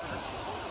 This was one of the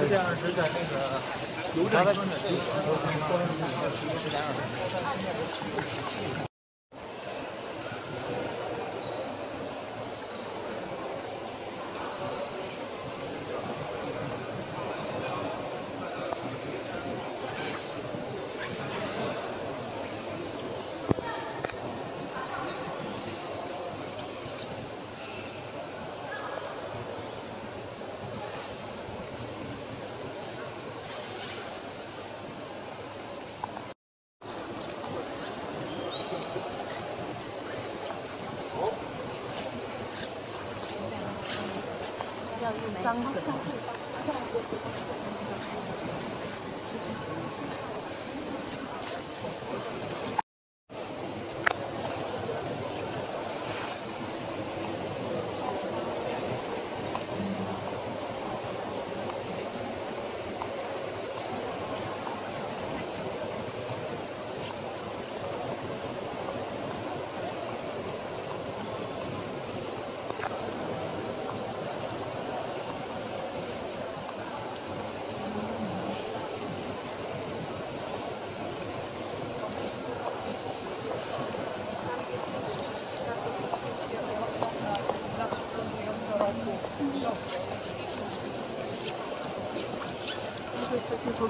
现在是在那个邮政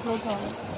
我走了。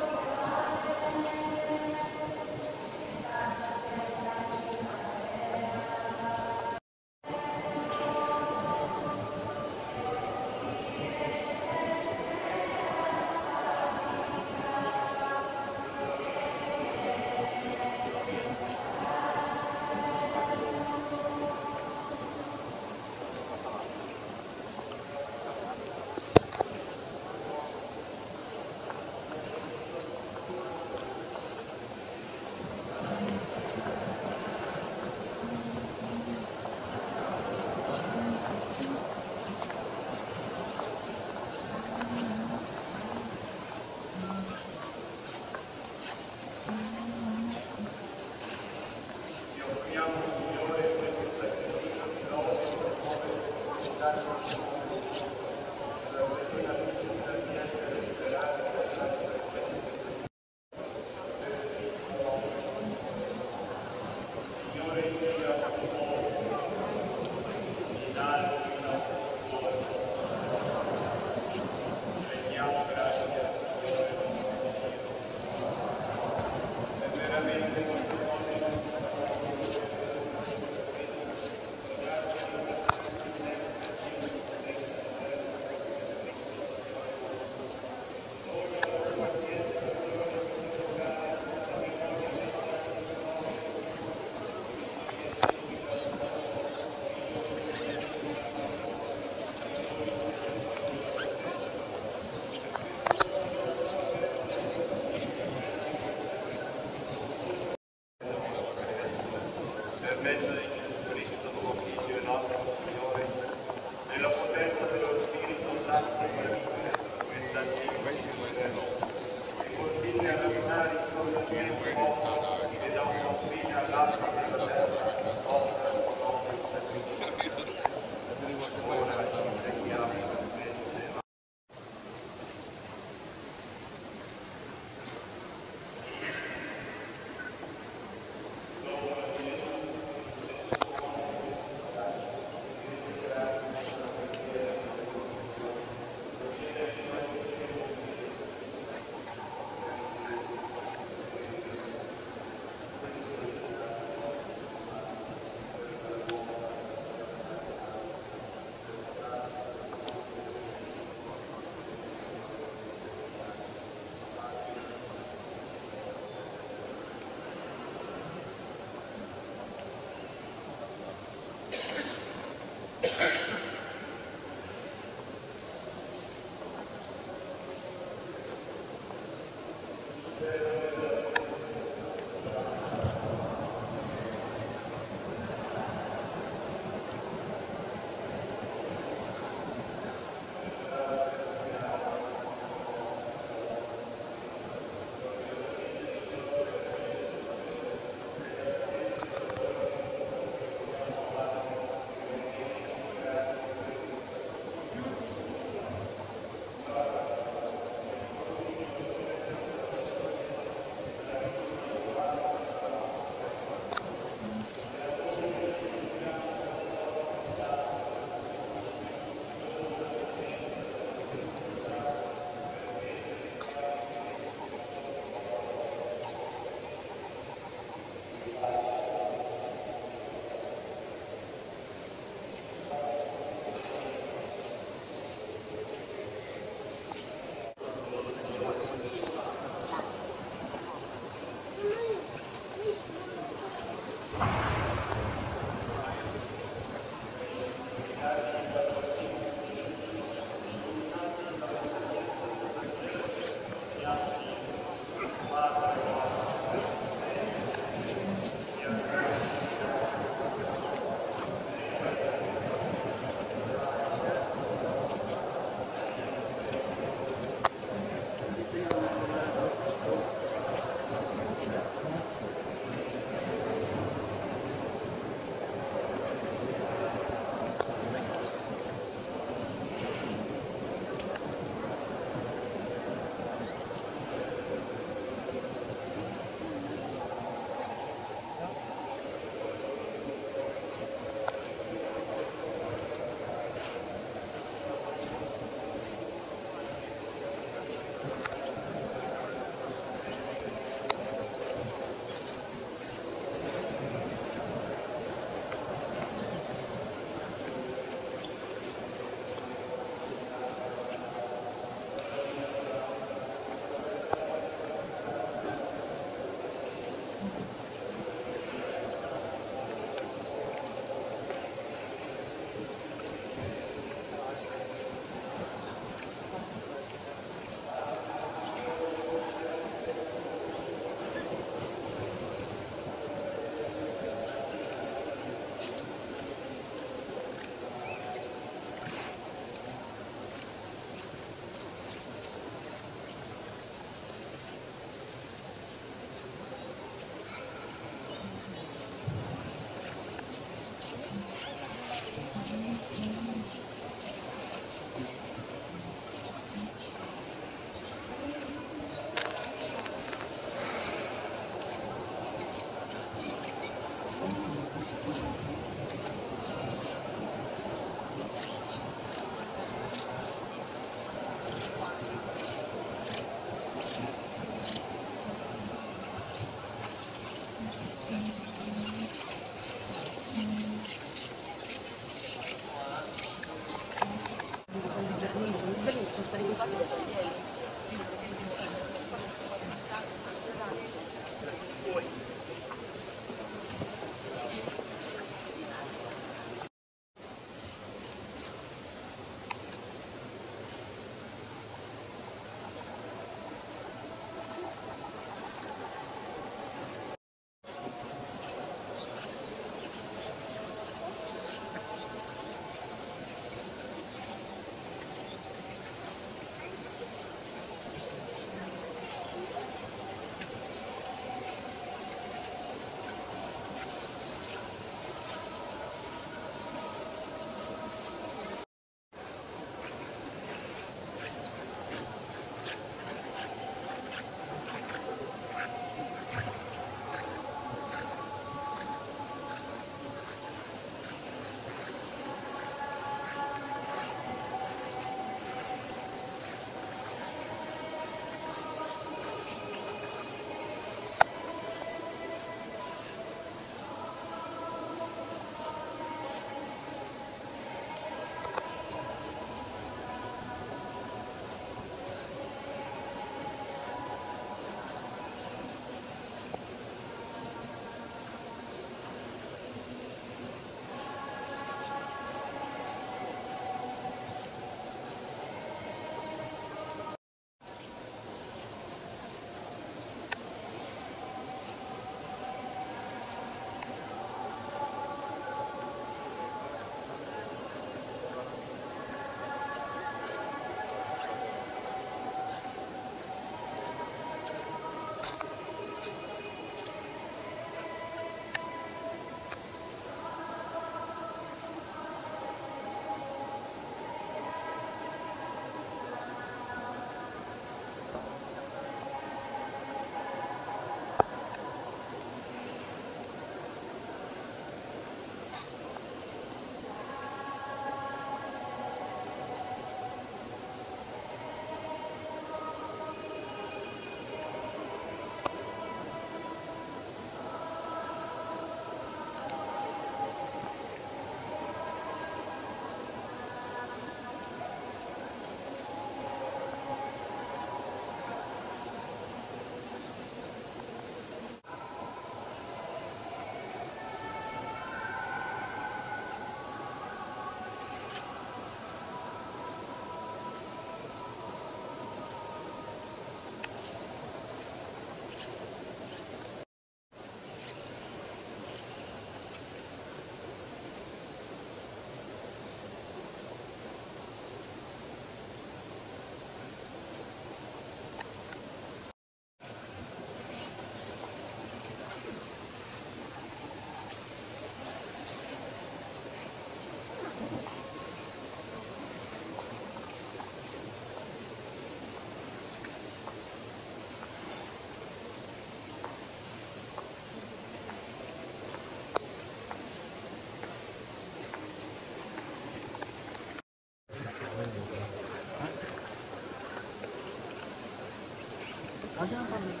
Thank you.